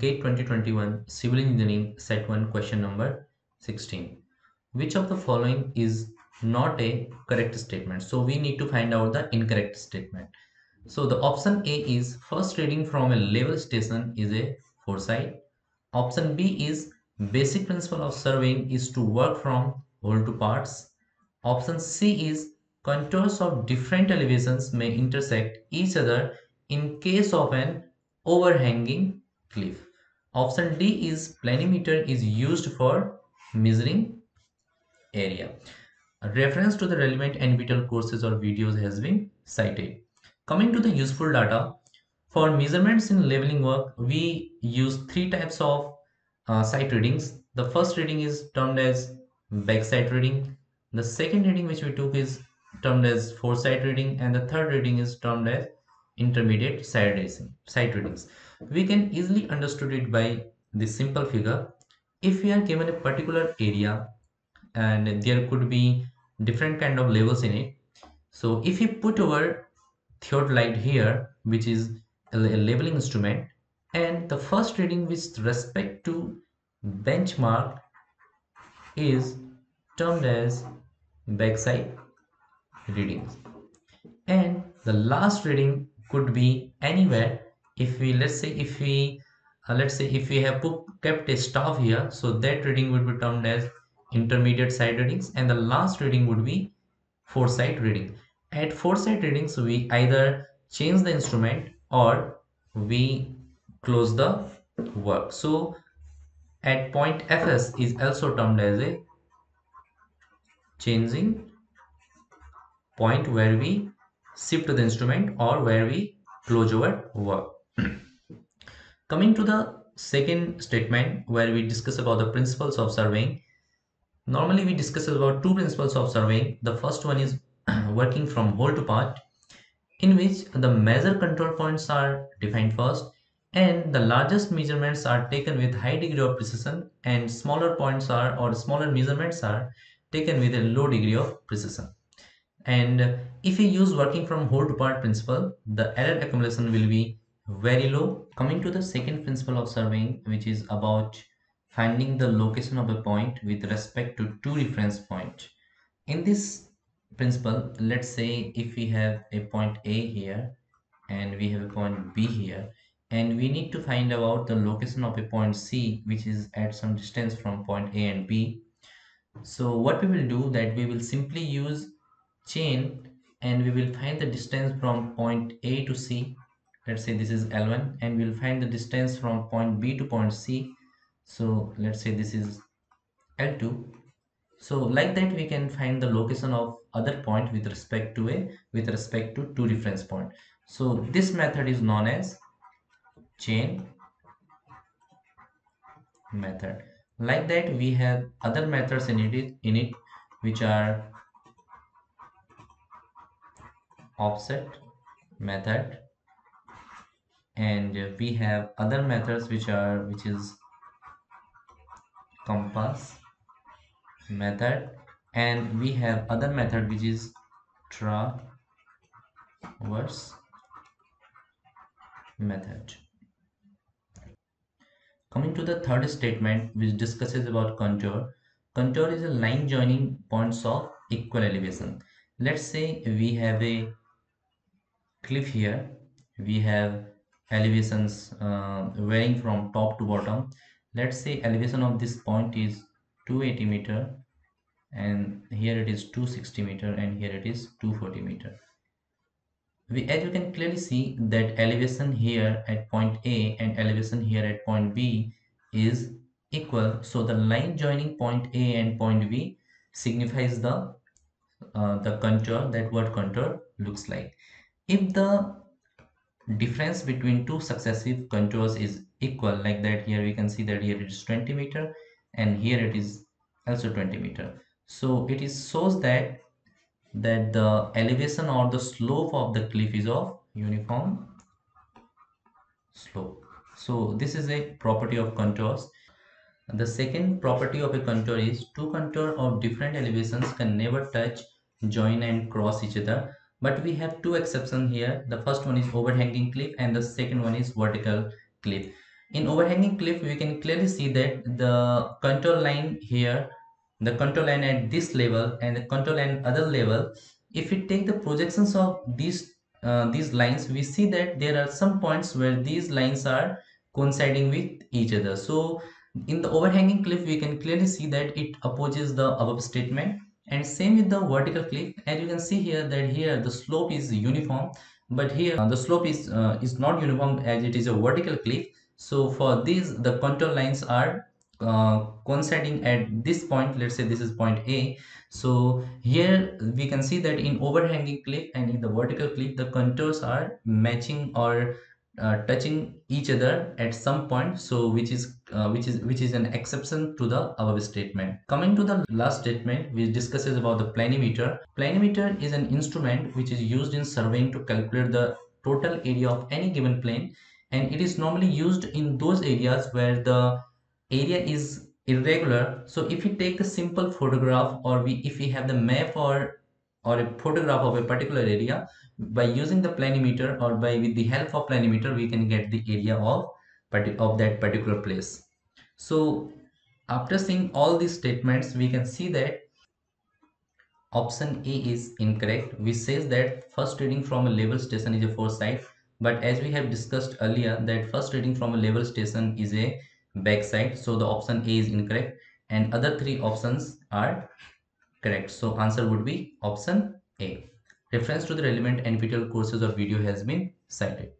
GATE 2021 Civil Engineering Set 1 question number 16. Which of the following is not a correct statement? So we need to find out the incorrect statement. So the option A is first reading from a level station is a foresight. Option B is basic principle of surveying is to work from whole to parts. Option C is contours of different elevations may intersect each other in case of an overhanging cliff. Option D is planimeter is used for measuring area. A reference to the relevant NPTEL courses or videos has been cited. Coming to the useful data, for measurements in leveling work, we use three types of uh, sight readings. The first reading is termed as backsight reading. The second reading which we took is termed as foresight reading and the third reading is termed as intermediate sight, readings. We can easily understood it by this simple figure. If we are given a particular area and there could be different kind of levels in it. So if you put our theodolite here, which is a leveling instrument, and the first reading with respect to benchmark is termed as backsight readings and the last reading could be anywhere. If we let's say if we uh, let's say if we have put, kept a staff here so that reading would be termed as intermediate sight readings and the last reading would be foresight reading. At foresight readings we either change the instrument or we close the work. So at point fs is also termed as a changing point where we shift to the instrument or where we close our work. Coming to the second statement where we discuss about the principles of surveying. Normally we discuss about two principles of surveying. The first one is working from whole to part in which the measure control points are defined first and the largest measurements are taken with high degree of precision and smaller points are or smaller measurements are taken with a low degree of precision and if we use working from whole to part principle the error accumulation will be very low coming to the second principle of surveying which is about finding the location of a point with respect to two reference points in this principle let's say if we have a point a here and we have a point b here and we need to find out the location of a point C which is at some distance from point A and B. So what we will do that we will simply use chain and we will find the distance from point A to C. Let's say this is L1 and we'll find the distance from point B to point C. So let's say this is L2. So like that we can find the location of other point with respect to a with respect to two reference point. So this method is known as chain method like that we have other methods in it in it which are offset method and we have other methods which are which is compass method and we have other method which is traverse method Coming to the third statement which discusses about contour. Contour is a line joining points of equal elevation. Let's say we have a cliff here. We have elevations uh, varying from top to bottom. Let's say elevation of this point is 280 meter and here it is 260 meter and here it is 240 meter we as you can clearly see that elevation here at point A and elevation here at point B is equal so the line joining point A and point B signifies the uh, the contour that what contour looks like if the difference between two successive contours is equal like that here we can see that here it is 20 meter and here it is also 20 meter. So it is shows that that the elevation or the slope of the cliff is of uniform slope. So this is a property of contours. The second property of a contour is two contour of different elevations can never touch join and cross each other but we have two exceptions here. The first one is overhanging cliff and the second one is vertical cliff. In overhanging cliff we can clearly see that the contour line here the contour line at this level and the contour line other level if we take the projections of these uh, these lines we see that there are some points where these lines are coinciding with each other. So in the overhanging cliff we can clearly see that it opposes the above statement and same with the vertical cliff. As you can see here that here the slope is uniform but here uh, the slope is uh, is not uniform as it is a vertical cliff. So for these the contour lines are uh, coinciding at this point. Let's say this is point a. So here we can see that in overhanging cliff and in the vertical cliff the contours are matching or uh, touching each other at some point so which is uh, which is which is an exception to the above statement. Coming to the last statement which discusses about the planimeter. Planimeter is an instrument which is used in surveying to calculate the total area of any given plane and it is normally used in those areas where the area is irregular. So if we take a simple photograph or we if we have the map or or a photograph of a particular area by using the planimeter or by with the help of planimeter we can get the area of of that particular place. So after seeing all these statements we can see that option a is incorrect. Which says that first reading from a level station is a foresight but as we have discussed earlier that first reading from a level station is a backsight so the option a is incorrect. And other three options are correct. So answer would be option a. Reference to the relevant nptel courses or video has been cited